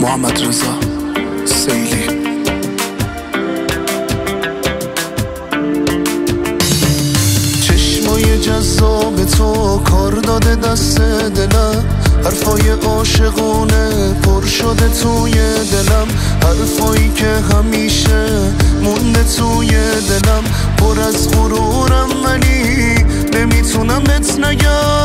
محمد رضا سیلی. چشمای جذاب تو کار داده دست دلم. حرفای عاشقونه پر شده توی دلم. حرفایی که همیشه مونده توی دلم. پر از غرورم ولی نمی‌تونم بهت نگم.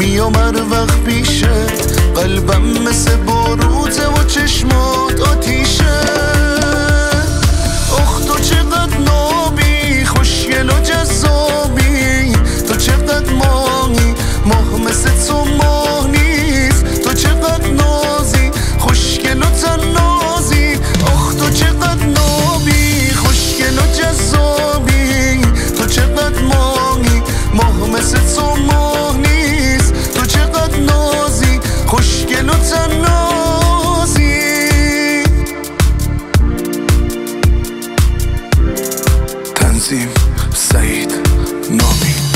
میام وقت پیشه Said, Nomi